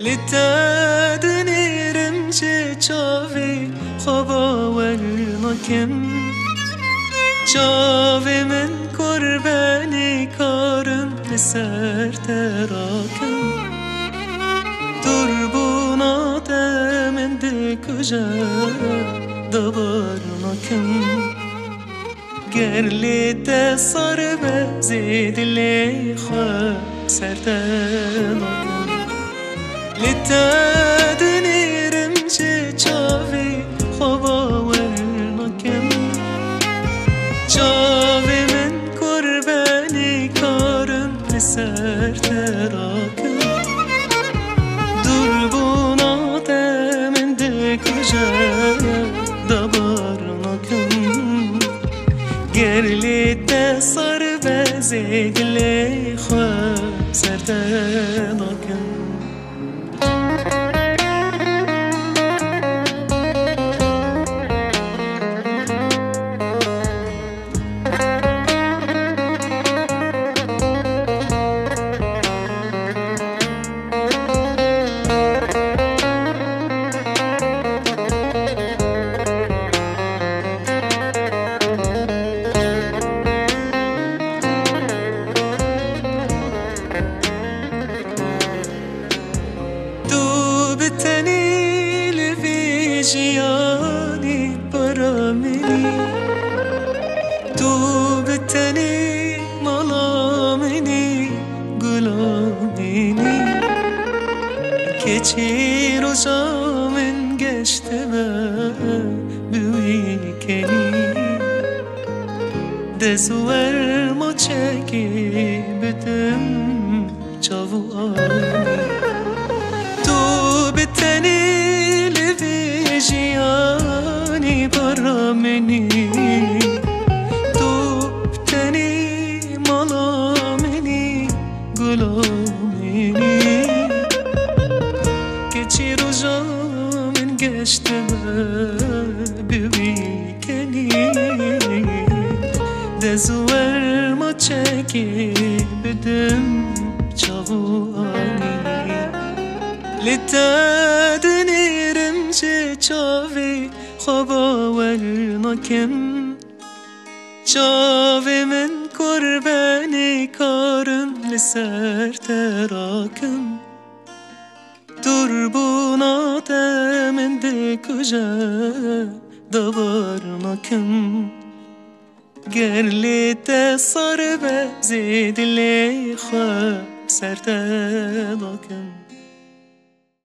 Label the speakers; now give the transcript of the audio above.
Speaker 1: لتادني رمشي چاوی خوابا ول مکم من قربانی dalarına گرلیت سر به زید لیخ سردن لیت kuca dabarnakim Gerli de sarı ve zedile Keçir o zaman geçti ve büyükeni Desuver mo çeki bütün çavu ani zaman geçti büyükeni Dezuver mo çeki bidim çavu ani لتدنيرم چاوی خوابا ورنکم چاوی من قربانی کارم لسر تراکم Dur buna deminde kuca davarnakim Gerli de sarı